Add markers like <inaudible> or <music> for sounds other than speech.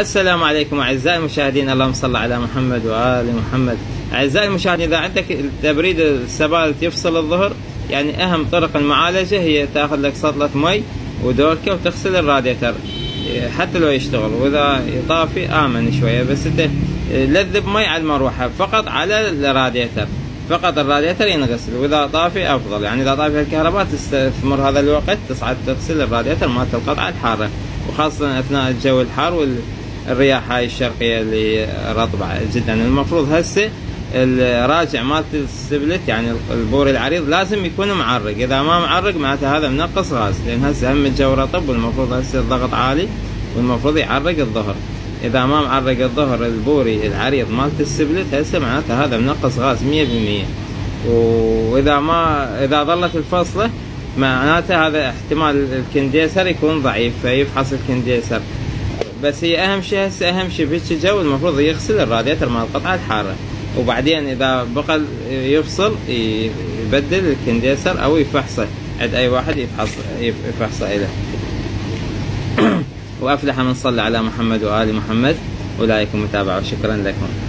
السلام عليكم أعزائي المشاهدين. اللهم صل على محمد وآل محمد. أعزائي المشاهدين إذا عندك تبريد السبالة يفصل الظهر يعني أهم طرق المعالجة هي تأخذ لك سطلة مي ودوركة وتغسل الراديتر حتى لو يشتغل. وإذا يطافي آمن شوية. بس أنت لذب مي على المروحة فقط على الراديتر. فقط الراديتر ينغسل. وإذا طافي أفضل. يعني إذا طافي الكهرباء تستثمر هذا الوقت تصعد تغسل الراديتر مالت القطعه الحارة. وخاصة أثناء الجو الحار والرياح هاي الشرقية اللي رطبة جدا. المفروض هسه الراجع مالت السبلت يعني البوري العريض لازم يكون معرق. إذا ما معرق معناته هذا منقص غاز. لأن هسه هم الجو رطب والمفروض هسه الضغط عالي والمفروض يعرق الظهر. إذا ما معرق الظهر البوري العريض مالت السبلت هسه معناته هذا منقص غاز مية بالمية. وإذا ما إذا ظلت الفصله معناته هذا احتمال الكنديسر يكون ضعيف فيفحص الكنديسر. بس هي أهم شيء هسه أهم شيء بهيك الجو المفروض يغسل الراديتر مال القطعة الحاره وبعدين إذا بقى يفصل يبدل الكنديسر أو يفحصه. عند أي واحد يفحص يفحصه له <coughs> وأفلح من صلى على محمد وآل محمد. أولئك متابعة وشكرا لكم.